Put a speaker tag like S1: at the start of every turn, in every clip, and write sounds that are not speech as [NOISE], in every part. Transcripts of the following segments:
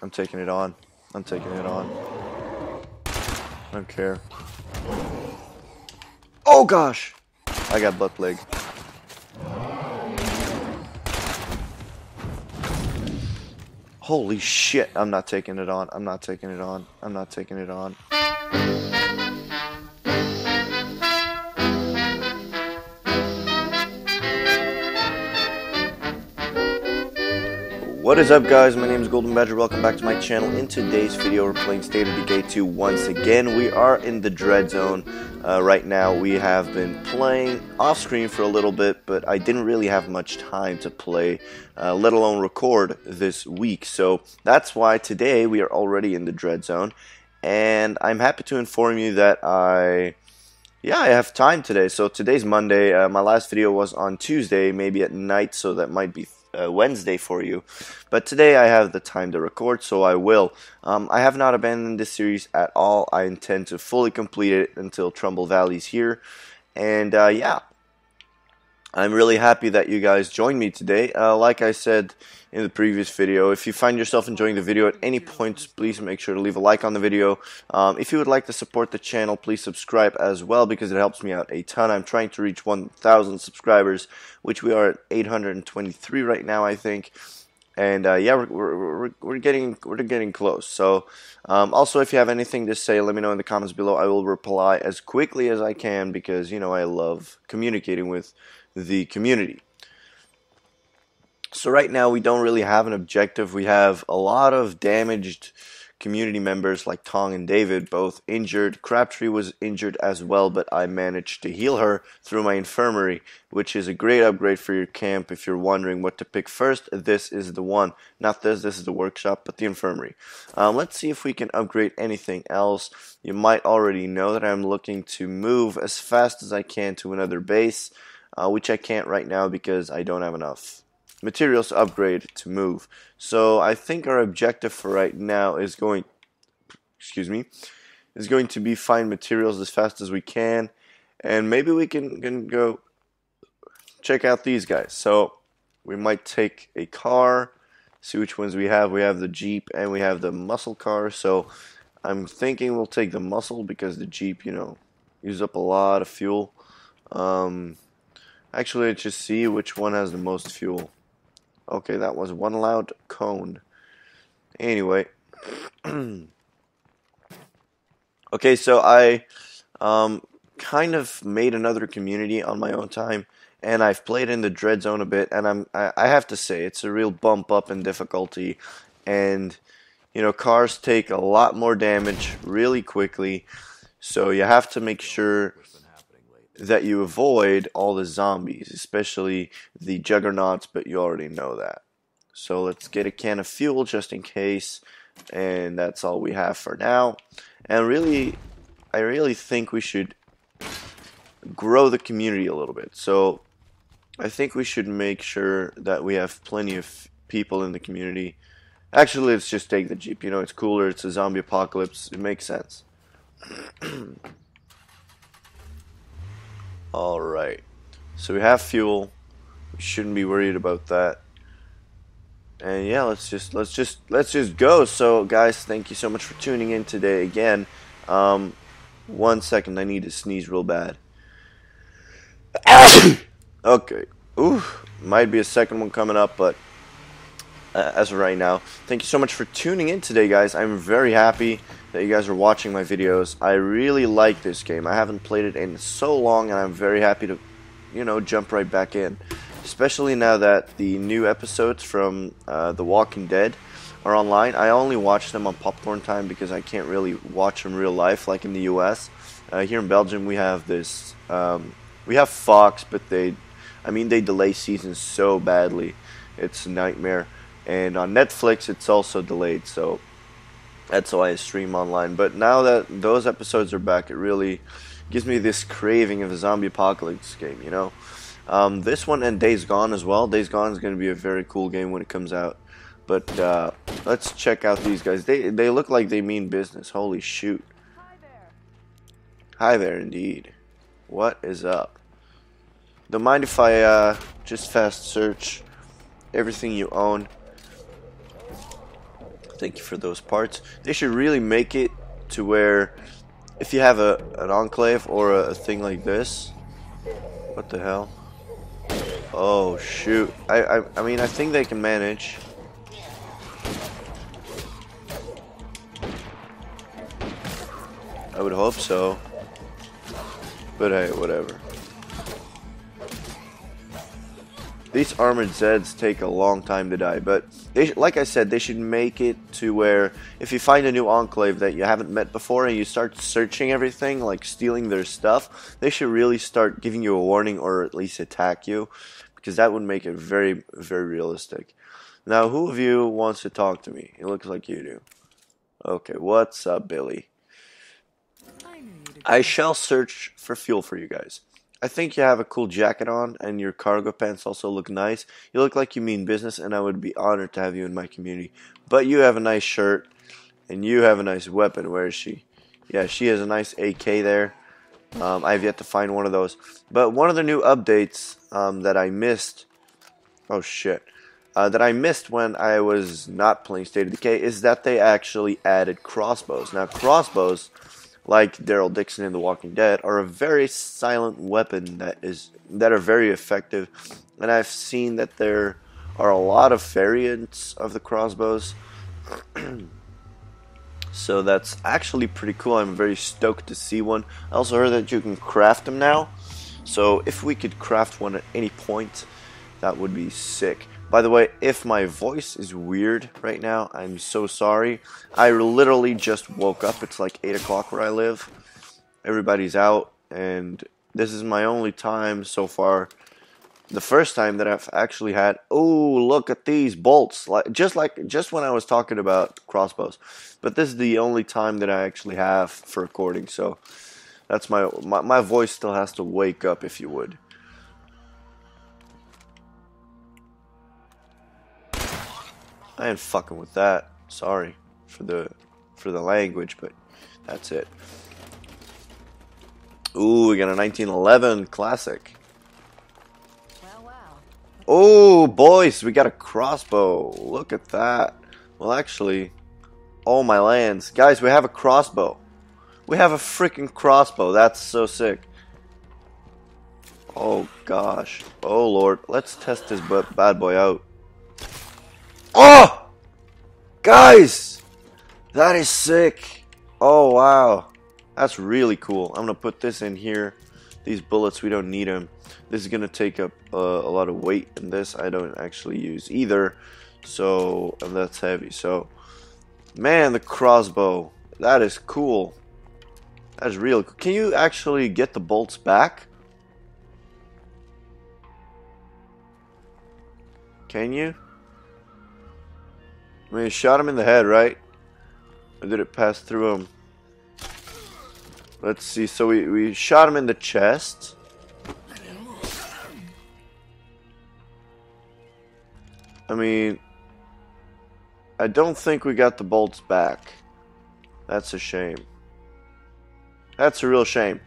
S1: I'm taking it on. I'm taking it on. I don't care. Oh gosh! I got butt leg. Holy shit, I'm not taking it on. I'm not taking it on. I'm not taking it on. What is up guys, my name is Golden Badger, welcome back to my channel. In today's video we're playing State of Decay 2 once again. We are in the Dread Zone uh, right now. We have been playing off screen for a little bit, but I didn't really have much time to play, uh, let alone record this week. So that's why today we are already in the Dread Zone, and I'm happy to inform you that I... Yeah, I have time today. So today's Monday. Uh, my last video was on Tuesday, maybe at night, so that might be uh, Wednesday for you. But today I have the time to record, so I will. Um, I have not abandoned this series at all. I intend to fully complete it until Trumbull Valley's here. And uh, yeah, I'm really happy that you guys joined me today. Uh, like I said in the previous video, if you find yourself enjoying the video at any point, please make sure to leave a like on the video. Um, if you would like to support the channel, please subscribe as well because it helps me out a ton. I'm trying to reach 1,000 subscribers, which we are at 823 right now, I think. And uh, yeah, we're, we're, we're, getting we're getting close. So um, also, if you have anything to say, let me know in the comments below. I will reply as quickly as I can because you know I love communicating with the community. So right now we don't really have an objective. We have a lot of damaged community members like Tong and David, both injured. Crabtree was injured as well, but I managed to heal her through my infirmary, which is a great upgrade for your camp if you're wondering what to pick first. This is the one. Not this, this is the workshop, but the infirmary. Um, let's see if we can upgrade anything else. You might already know that I'm looking to move as fast as I can to another base uh, which I can't right now because I don't have enough materials to upgrade to move. So I think our objective for right now is going, excuse me, is going to be find materials as fast as we can, and maybe we can, can go check out these guys. So we might take a car, see which ones we have. We have the Jeep and we have the muscle car. So I'm thinking we'll take the muscle because the Jeep, you know, uses up a lot of fuel. Um, Actually, let's just see which one has the most fuel. Okay, that was one loud cone. Anyway. [CLEARS THROAT] okay, so I um, kind of made another community on my own time, and I've played in the Dread Zone a bit, and I'm I, I have to say it's a real bump up in difficulty, and you know cars take a lot more damage really quickly, so you have to make sure that you avoid all the zombies, especially the juggernauts, but you already know that. So let's get a can of fuel just in case, and that's all we have for now. And really, I really think we should grow the community a little bit. So I think we should make sure that we have plenty of people in the community. Actually, let's just take the Jeep. You know, it's cooler, it's a zombie apocalypse, it makes sense. [CLEARS THROAT] All right. So we have fuel. We shouldn't be worried about that. And yeah, let's just let's just let's just go. So guys, thank you so much for tuning in today again. Um, one second, I need to sneeze real bad. [COUGHS] okay. Ooh, might be a second one coming up, but uh, as of right now, thank you so much for tuning in today, guys. I'm very happy that you guys are watching my videos. I really like this game. I haven't played it in so long, and I'm very happy to, you know, jump right back in. Especially now that the new episodes from uh, The Walking Dead are online. I only watch them on popcorn time because I can't really watch them real life like in the U.S. Uh, here in Belgium, we have this. Um, we have Fox, but they, I mean, they delay seasons so badly. It's a nightmare. And on Netflix, it's also delayed. So that's why I stream online. But now that those episodes are back, it really gives me this craving of a zombie apocalypse game, you know? Um, this one and Days Gone as well. Days Gone is going to be a very cool game when it comes out. But uh, let's check out these guys. They they look like they mean business. Holy shoot. Hi there. Hi there, indeed. What is up? Don't mind if I uh, just fast search everything you own. Thank you for those parts. They should really make it to where if you have a an enclave or a, a thing like this, what the hell? Oh shoot! I, I I mean I think they can manage. I would hope so. But hey, whatever. These armored Zeds take a long time to die, but they, like I said, they should make it to where if you find a new enclave that you haven't met before and you start searching everything, like stealing their stuff, they should really start giving you a warning or at least attack you, because that would make it very, very realistic. Now, who of you wants to talk to me? It looks like you do. Okay, what's up, Billy? I shall search for fuel for you guys. I think you have a cool jacket on, and your cargo pants also look nice. You look like you mean business, and I would be honored to have you in my community. But you have a nice shirt, and you have a nice weapon. Where is she? Yeah, she has a nice AK there. Um, I've yet to find one of those. But one of the new updates um, that I missed. Oh shit. Uh, that I missed when I was not playing State of Decay is that they actually added crossbows. Now, crossbows like Daryl Dixon in The Walking Dead, are a very silent weapon that is that are very effective. And I've seen that there are a lot of variants of the crossbows. [CLEARS THROAT] so that's actually pretty cool. I'm very stoked to see one. I also heard that you can craft them now. So if we could craft one at any point, that would be sick. By the way, if my voice is weird right now, I'm so sorry. I literally just woke up. It's like 8 o'clock where I live. Everybody's out, and this is my only time so far. The first time that I've actually had, oh, look at these bolts. Like just like just when I was talking about crossbows. But this is the only time that I actually have for recording, so that's my my, my voice still has to wake up if you would. I ain't fucking with that. Sorry for the for the language, but that's it. Ooh, we got a 1911 classic. Oh, boys, we got a crossbow. Look at that. Well, actually, oh my lands, guys, we have a crossbow. We have a freaking crossbow. That's so sick. Oh gosh. Oh lord. Let's test this bad boy out. Oh! Guys! That is sick. Oh, wow. That's really cool. I'm going to put this in here. These bullets, we don't need them. This is going to take up uh, a lot of weight, and this I don't actually use either. So, and that's heavy. So, man, the crossbow. That is cool. That's real. Can you actually get the bolts back? Can you? I mean, it shot him in the head, right? Or did it pass through him? Let's see. So we, we shot him in the chest. I mean, I don't think we got the bolts back. That's a shame. That's a real shame.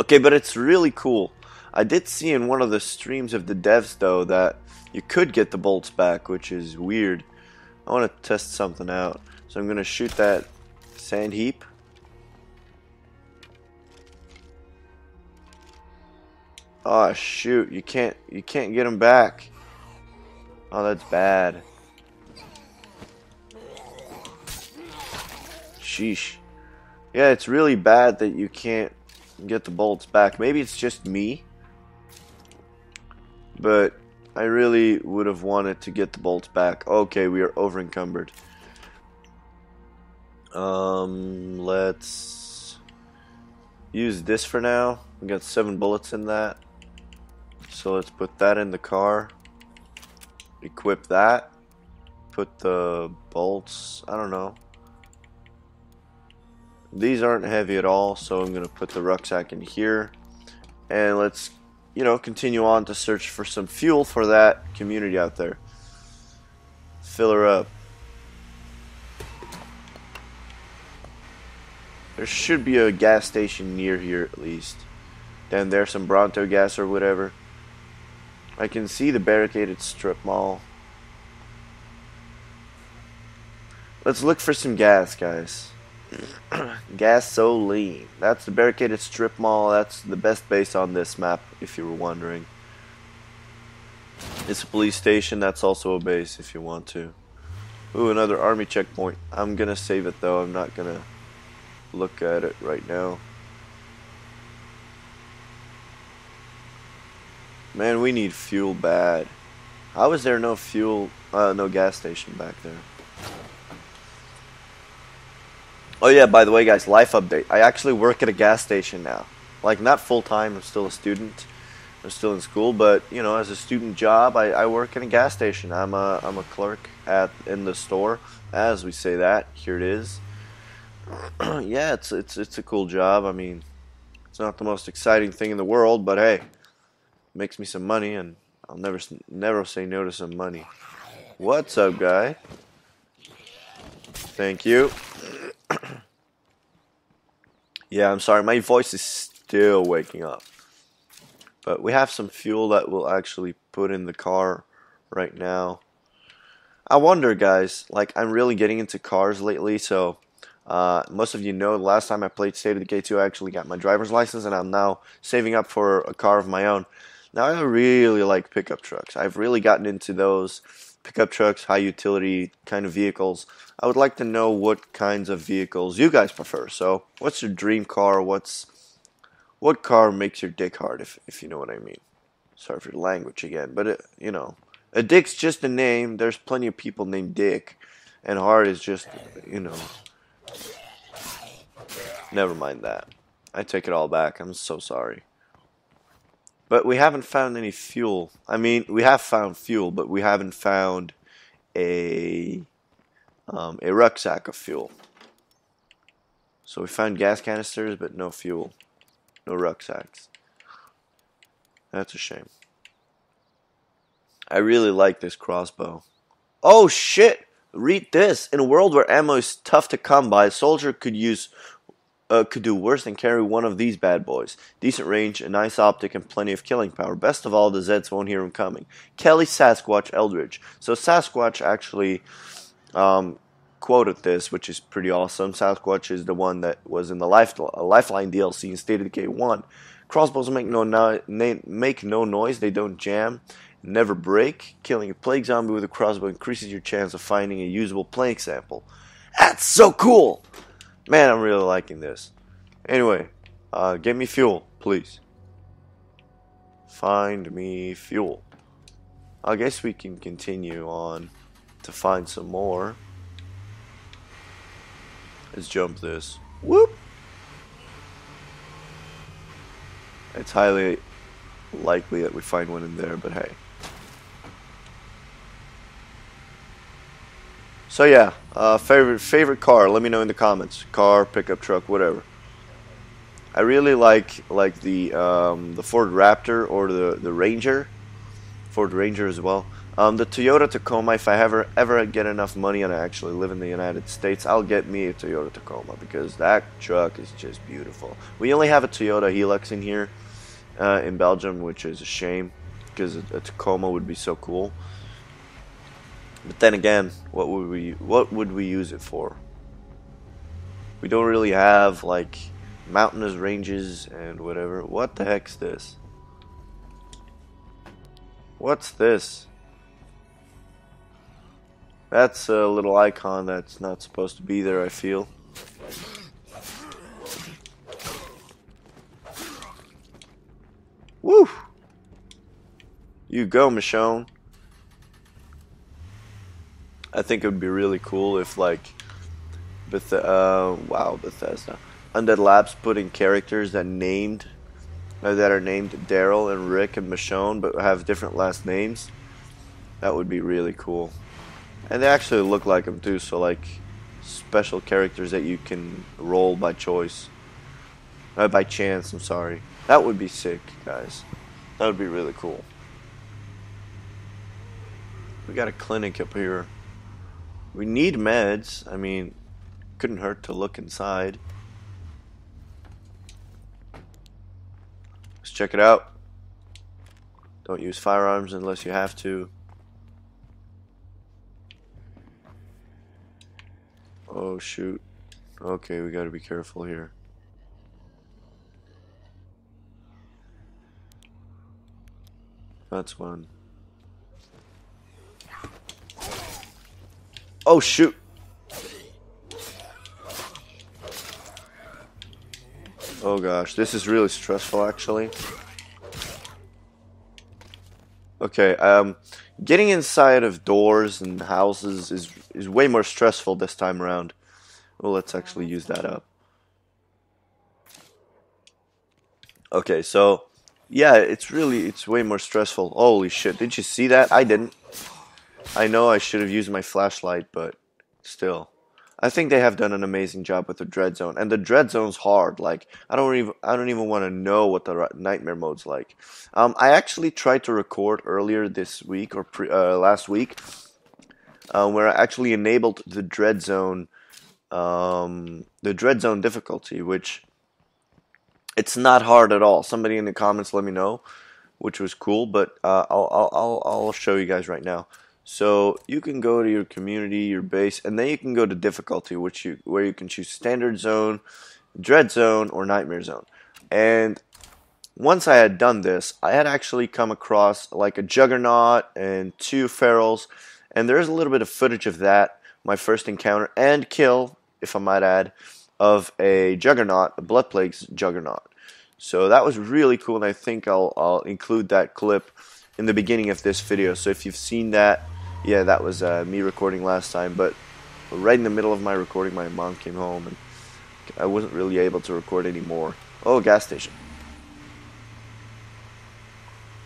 S1: Okay, but it's really cool. I did see in one of the streams of the devs, though, that you could get the bolts back, which is weird. I want to test something out. So I'm going to shoot that sand heap. Oh shoot, you can't you can't get them back. Oh, that's bad. Sheesh. Yeah, it's really bad that you can't get the bolts back. Maybe it's just me. But I really would have wanted to get the bolts back. Okay, we are over encumbered. Um, let's use this for now. We got seven bullets in that. So let's put that in the car. Equip that. Put the bolts, I don't know. These aren't heavy at all, so I'm going to put the rucksack in here. And let's you know, continue on to search for some fuel for that community out there. Fill her up. There should be a gas station near here at least. Then there's some Bronto gas or whatever. I can see the barricaded strip mall. Let's look for some gas, guys. [CLEARS THROAT] Gasoline. That's the barricaded strip mall. That's the best base on this map, if you were wondering. It's a police station. That's also a base, if you want to. Ooh, another army checkpoint. I'm gonna save it, though. I'm not gonna look at it right now. Man, we need fuel bad. How is there no fuel, uh, no gas station back there? Oh yeah, by the way guys, life update. I actually work at a gas station now. Like not full time, I'm still a student. I'm still in school, but you know, as a student job, I, I work in a gas station. I'm a I'm a clerk at in the store, as we say that. Here it is. [CLEARS THROAT] yeah, it's it's it's a cool job. I mean, it's not the most exciting thing in the world, but hey, makes me some money, and I'll never never say no to some money. What's up, guy? Thank you. Yeah, I'm sorry, my voice is still waking up. But we have some fuel that we'll actually put in the car right now. I wonder, guys, like, I'm really getting into cars lately, so uh, most of you know the last time I played State of Decay 2, I actually got my driver's license, and I'm now saving up for a car of my own. Now, I really like pickup trucks. I've really gotten into those pickup trucks, high utility kind of vehicles. I would like to know what kinds of vehicles you guys prefer. So, what's your dream car? What's what car makes your dick hard, if if you know what I mean? Sorry for the language again, but it, you know, a dick's just a name. There's plenty of people named Dick, and hard is just, you know. Never mind that. I take it all back. I'm so sorry. But we haven't found any fuel. I mean, we have found fuel, but we haven't found a um, a rucksack of fuel. So we found gas canisters, but no fuel, no rucksacks. That's a shame. I really like this crossbow. Oh shit! Read this. In a world where ammo is tough to come by, a soldier could use uh, could do worse than carry one of these bad boys. Decent range, a nice optic, and plenty of killing power. Best of all, the Zeds won't hear him coming. Kelly Sasquatch Eldridge. So Sasquatch actually um, quoted this, which is pretty awesome. Sasquatch is the one that was in the Life, Lifeline DLC in State of Decay 1. Crossbows make no, no, make no noise, they don't jam, never break. Killing a plague zombie with a crossbow increases your chance of finding a usable plague sample. That's so cool! Man, I'm really liking this. Anyway, uh, get me fuel, please. Find me fuel. I guess we can continue on to find some more. Let's jump this. Whoop! It's highly likely that we find one in there, but hey. So yeah, uh, favorite favorite car. Let me know in the comments. Car, pickup truck, whatever. I really like like the um, the Ford Raptor or the the Ranger, Ford Ranger as well. Um, the Toyota Tacoma. If I ever ever get enough money and I actually live in the United States, I'll get me a Toyota Tacoma because that truck is just beautiful. We only have a Toyota Hilux in here uh, in Belgium, which is a shame because a, a Tacoma would be so cool. But then again, what would we what would we use it for? We don't really have like mountainous ranges and whatever. What the heck's this? What's this? That's a little icon that's not supposed to be there, I feel. Woo! You go, Michonne. I think it would be really cool if like Beth uh, wow Bethesda Undead Labs putting characters that named uh, that are named Daryl and Rick and Michonne but have different last names. That would be really cool. And they actually look like them too, so like special characters that you can roll by choice. Uh, by chance, I'm sorry. That would be sick, guys. That would be really cool. We got a clinic up here. We need meds. I mean, couldn't hurt to look inside. Let's check it out. Don't use firearms unless you have to. Oh shoot. Okay, we gotta be careful here. That's one. Oh shoot. Oh gosh, this is really stressful actually. Okay, um, getting inside of doors and houses is is way more stressful this time around. Well, let's actually use that up. Okay, so yeah, it's really it's way more stressful. Holy shit! Did you see that? I didn't. I know I should have used my flashlight, but still. I think they have done an amazing job with the dread zone, and the dread zone's hard. Like I don't even I don't even want to know what the nightmare mode's like. Um, I actually tried to record earlier this week or pre, uh, last week, uh, where I actually enabled the dread zone, um, the dread zone difficulty, which it's not hard at all. Somebody in the comments let me know, which was cool. But uh, I'll, I'll I'll I'll show you guys right now. So you can go to your community, your base, and then you can go to difficulty, which you where you can choose standard zone, dread zone, or nightmare zone. And once I had done this, I had actually come across like a juggernaut and two ferals, and there's a little bit of footage of that, my first encounter and kill, if I might add, of a juggernaut, a blood plagues juggernaut. So that was really cool, and I think I'll I'll include that clip in the beginning of this video. So if you've seen that, yeah, that was uh, me recording last time. But right in the middle of my recording, my mom came home and I wasn't really able to record anymore. Oh, gas station.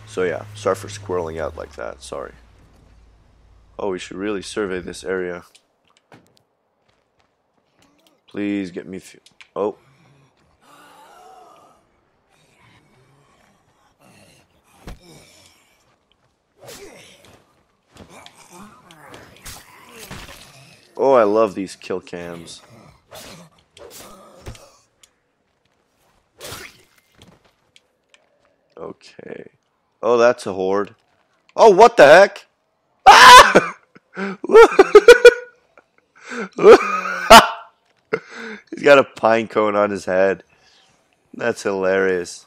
S1: So yeah, sorry for squirreling out like that. Sorry. Oh, we should really survey this area. Please get me. Oh. I love these kill cams. Okay. Oh, that's a horde. Oh, what the heck? Ah! [LAUGHS] He's got a pine cone on his head. That's hilarious.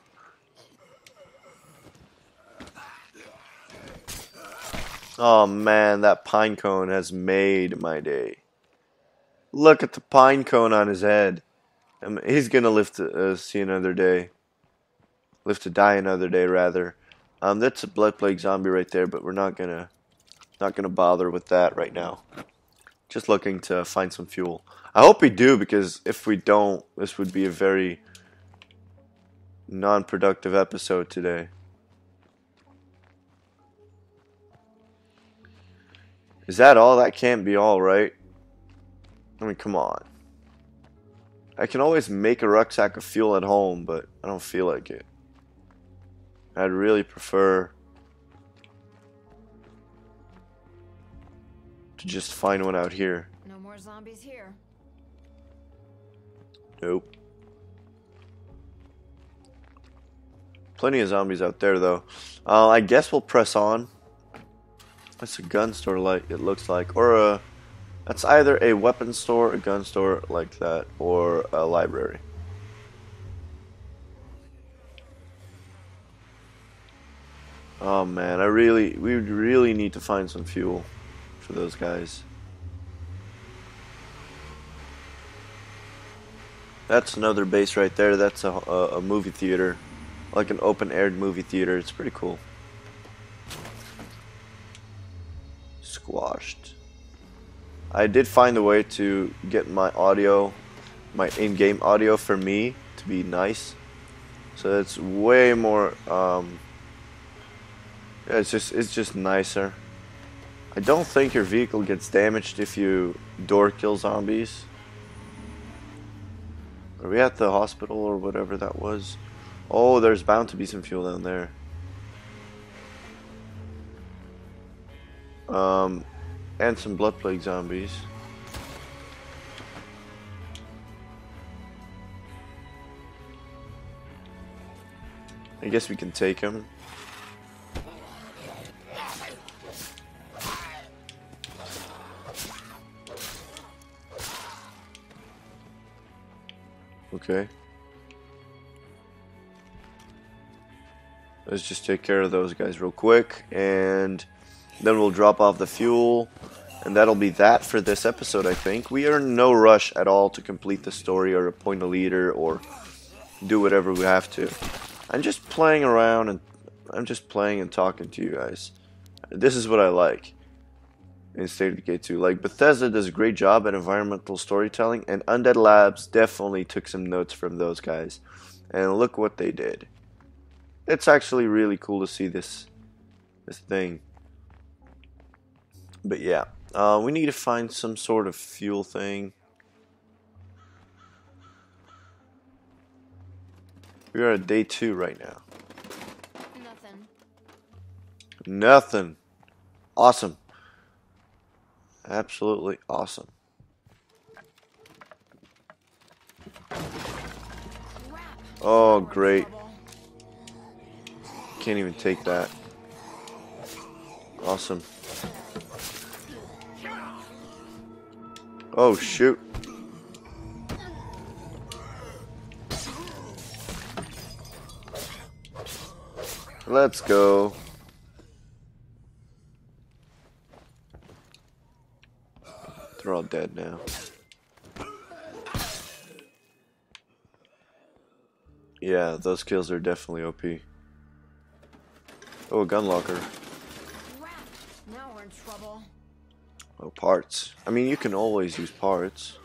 S1: Oh man, that pine cone has made my day. Look at the pine cone on his head. he's gonna live to uh, see another day. Live to die another day, rather. Um, that's a blood plague zombie right there, but we're not gonna not gonna bother with that right now. Just looking to find some fuel. I hope we do because if we don't, this would be a very non-productive episode today. Is that all? That can't be all, right? I mean, come on. I can always make a rucksack of fuel at home, but I don't feel like it. I'd really prefer to just find one out here.
S2: No more zombies here.
S1: Nope. Plenty of zombies out there, though. Uh, I guess we'll press on. That's a gun store like it looks like. Or a that's either a weapon store, a gun store like that, or a library. Oh man, I really we really need to find some fuel for those guys. That's another base right there. That's a, a, a movie theater, like an open-aired movie theater. It's pretty cool. squashed. I did find a way to get my audio, my in-game audio for me to be nice. So it's way more, um, yeah, it's just, it's just nicer. I don't think your vehicle gets damaged if you door kill zombies. Are we at the hospital or whatever that was? Oh, there's bound to be some fuel down there. Um, and some blood plague zombies. I guess we can take him. Okay. Let's just take care of those guys real quick, and then we'll drop off the fuel, and that'll be that for this episode, I think. We are in no rush at all to complete the story or appoint a leader or do whatever we have to. I'm just playing around and I'm just playing and talking to you guys. This is what I like in State of Decay 2. Like, Bethesda does a great job at environmental storytelling, and Undead Labs definitely took some notes from those guys. And look what they did. It's actually really cool to see this this thing. But yeah, uh, we need to find some sort of fuel thing. We are at day two right now.
S2: Nothing.
S1: Nothing. Awesome. Absolutely awesome. Oh, great. Can't even take that. Awesome. Oh, shoot. Let's go. They're all dead now. Yeah, those kills are definitely OP. Oh, gun locker.
S2: Crap. Now we're in trouble.
S1: Oh, parts. I mean, you can always use parts.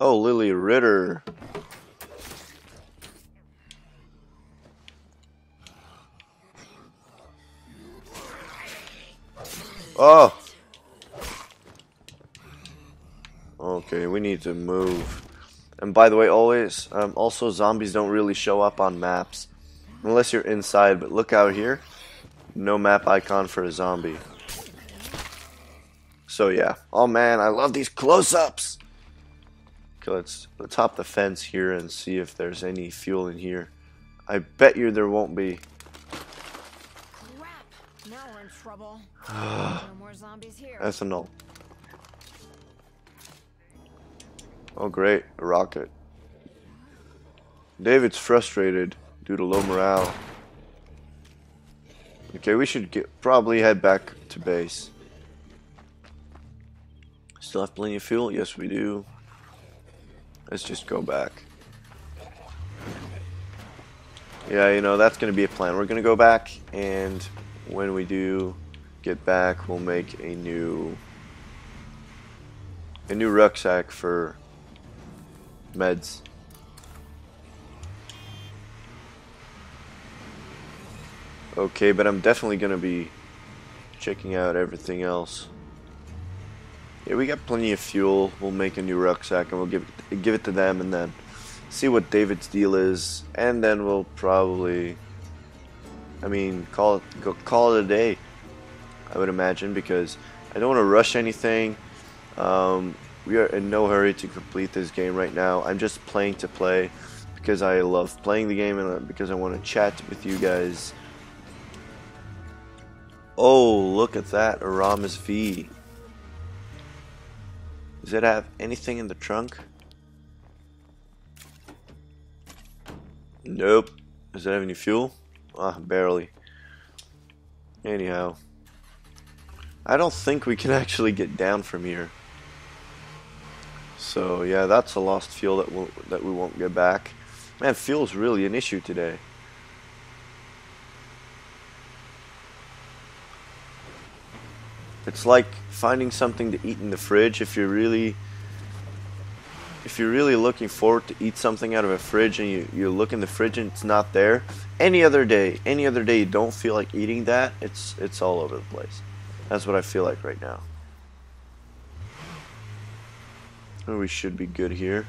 S1: Oh, Lily Ritter. Oh! Okay, we need to move. And by the way, always, um, also zombies don't really show up on maps. Unless you're inside, but look out here. No map icon for a zombie. So yeah. Oh man, I love these close-ups! Okay, let's, let's hop the fence here and see if there's any fuel in here. I bet you there won't be.
S2: Crap. Now we're in trouble. [SIGHS] no more zombies here.
S1: Ethanol. Oh great, a rocket. David's frustrated due to low morale. Okay, we should get probably head back to base. Still have plenty of fuel? Yes, we do. Let's just go back. Yeah, you know, that's going to be a plan. We're going to go back, and when we do get back, we'll make a new a new rucksack for meds. Okay, but I'm definitely going to be checking out everything else. Yeah, we got plenty of fuel. We'll make a new rucksack and we'll give it, give it to them and then see what David's deal is. And then we'll probably, I mean, call it, go, call it a day, I would imagine, because I don't want to rush anything. Um, we are in no hurry to complete this game right now. I'm just playing to play because I love playing the game and uh, because I want to chat with you guys. Oh, look at that, Aramis V. Does it have anything in the trunk? Nope. Does it have any fuel? Ah, barely. Anyhow. I don't think we can [LAUGHS] actually get down from here. So yeah, that's a lost fuel that we'll, that we won't get back. Man, fuel's really an issue today. It's like finding something to eat in the fridge if you're really if you're really looking forward to eat something out of a fridge and you, you look in the fridge and it's not there any other day any other day you don't feel like eating that it's it's all over the place that's what i feel like right now Oh, we should be good here.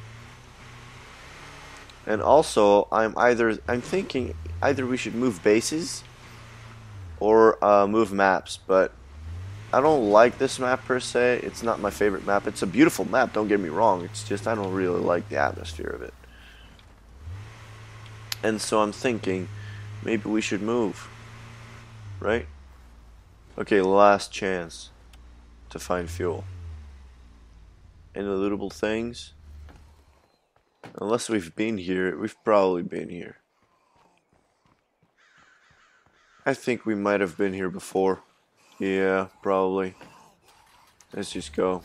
S1: And also, I'm either I'm thinking either we should move bases or uh, move maps, but I don't like this map per se. It's not my favorite map. It's a beautiful map, don't get me wrong. It's just I don't really like the atmosphere of it. And so I'm thinking maybe we should move. Right? Okay, last chance to find fuel. Any things? Unless we've been here, we've probably been here. I think we might have been here before. Yeah, probably. Let's just go.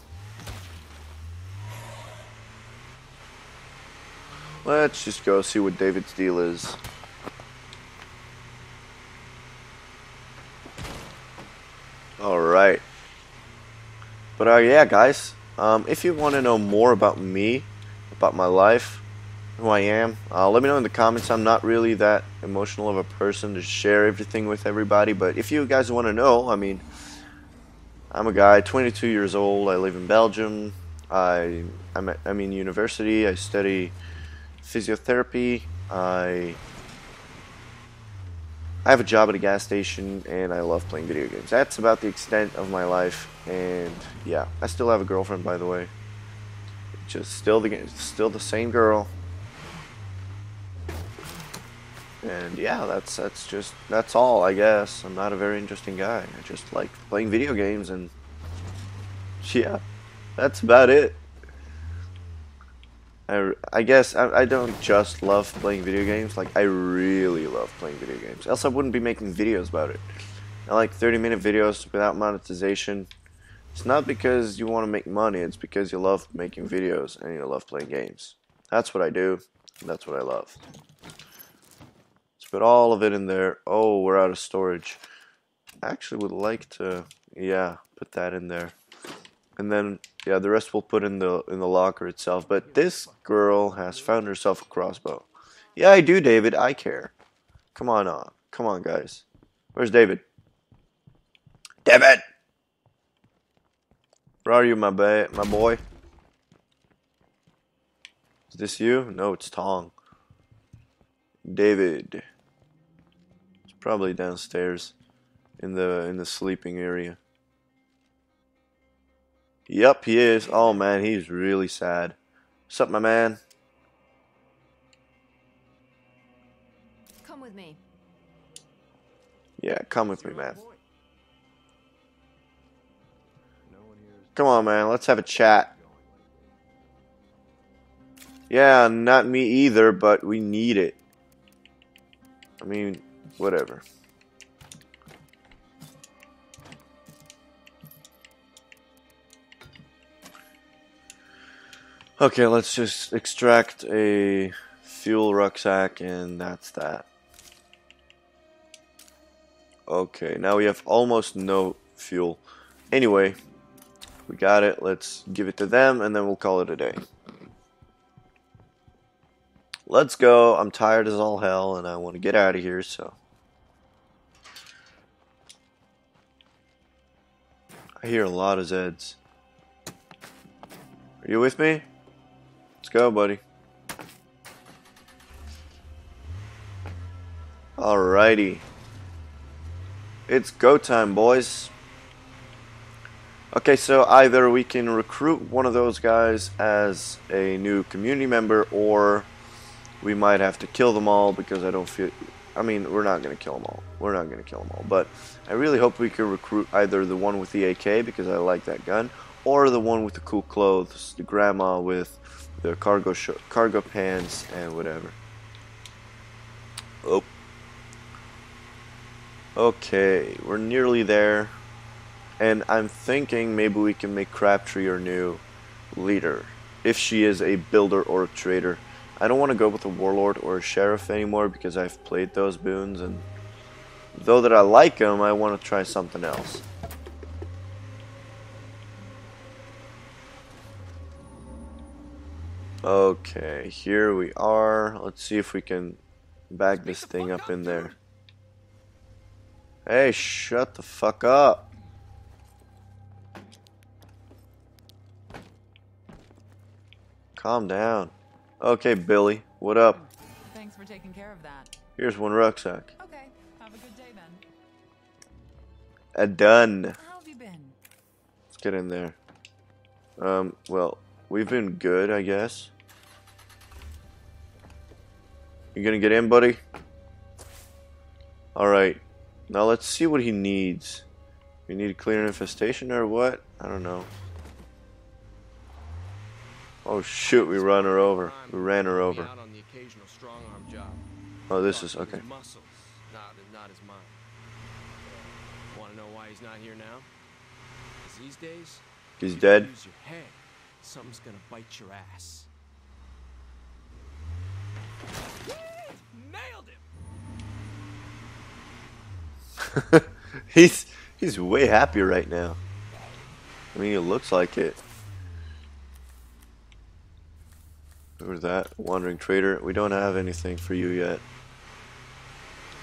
S1: Let's just go see what David's deal is. Alright. But uh, yeah, guys, um, if you want to know more about me, about my life, who I am, uh, let me know in the comments. I'm not really that emotional of a person to share everything with everybody, but if you guys want to know, I mean, I'm a guy, 22 years old. I live in Belgium. I I'm, at, I'm in university. I study physiotherapy. I I have a job at a gas station and I love playing video games. That's about the extent of my life. And yeah, I still have a girlfriend, by the way. Just still the still the same girl. And yeah, that's that's just that's all, I guess. I'm not a very interesting guy. I just like playing video games and yeah, that's about it. I, I guess I, I don't just love playing video games, like I really love playing video games. Else I wouldn't be making videos about it. I like 30 minute videos without monetization. It's not because you want to make money, it's because you love making videos and you love playing games. That's what I do, that's what I love. Let's put all of it in there. Oh, we're out of storage. I actually would like to, yeah, put that in there and then yeah, the rest we'll put in the in the locker itself. But this girl has found herself a crossbow. Yeah, I do, David. I care. Come on, on. Come on, guys. Where's David? David. Where are you, my ba my boy? Is this you? No, it's Tong. David. It's probably downstairs in the in the sleeping area. Yep, he is. Oh man, he's really sad. What's up, my man?
S2: Come with me.
S1: Yeah, come with me, man. Come on, man. Let's have a chat. Yeah, not me either, but we need it. I mean, whatever. Okay, let's just extract a fuel rucksack and that's that. Okay, now we have almost no fuel. Anyway, we got it. Let's give it to them and then we'll call it a day. Let's go. I'm tired as all hell and I want to get out of here, so. I hear a lot of Zeds. Are you with me? Go, buddy. Alrighty. It's go time, boys. Okay, so either we can recruit one of those guys as a new community member, or we might have to kill them all because I don't feel... I mean, we're not going to kill them all. We're not going to kill them all. But I really hope we can recruit either the one with the AK, because I like that gun, or the one with the cool clothes, the grandma with the cargo cargo pants and whatever. Oh. Okay, we're nearly there. And I'm thinking maybe we can make Crabtree our new leader. If she is a builder or a trader. I don't want to go with a warlord or a sheriff anymore because I've played those boons and though that I like them, I want to try something else. Okay, here we are. Let's see if we can bag this thing up in there. Hey, shut the fuck up. Calm down. Okay, Billy, what up?
S2: Thanks for taking care of that.
S1: Here's one rucksack.
S2: Okay, have a good day then.
S1: A done.
S2: How have you been?
S1: Let's get in there. Um, well, We've been good, I guess. You gonna get in, buddy? Alright. Now let's see what he needs. We need clear infestation or what? I don't know. Oh shoot, we run her over. We ran her over.
S3: Out on the occasional strong arm job.
S1: Oh, this is okay.
S3: Muscles, not, not his mind. Want to know why he's not here now? 'Cause these days,
S1: He's dead.
S3: Use your head. Something's gonna bite your ass. [LAUGHS] Nailed him. [LAUGHS]
S1: he's he's way happier right now. I mean, it looks like it. Who's that? Wandering Trader. We don't have anything for you yet.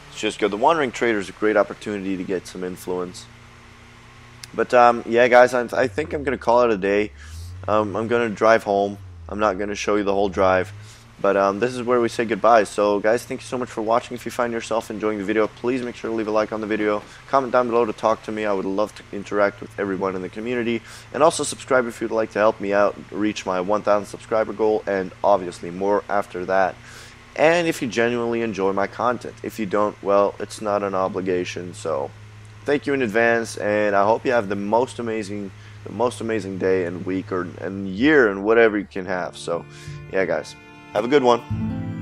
S1: It's just good. The Wandering Trader is a great opportunity to get some influence. But um, yeah, guys, I, I think I'm gonna call it a day. Um, I'm gonna drive home. I'm not gonna show you the whole drive. But um, this is where we say goodbye. So, guys, thank you so much for watching. If you find yourself enjoying the video, please make sure to leave a like on the video. Comment down below to talk to me. I would love to interact with everyone in the community. And also subscribe if you'd like to help me out reach my 1,000 subscriber goal, and obviously more after that. And if you genuinely enjoy my content. If you don't, well, it's not an obligation. So, thank you in advance, and I hope you have the most amazing, the most amazing day and week or and year and whatever you can have. So, yeah, guys. Have a good one.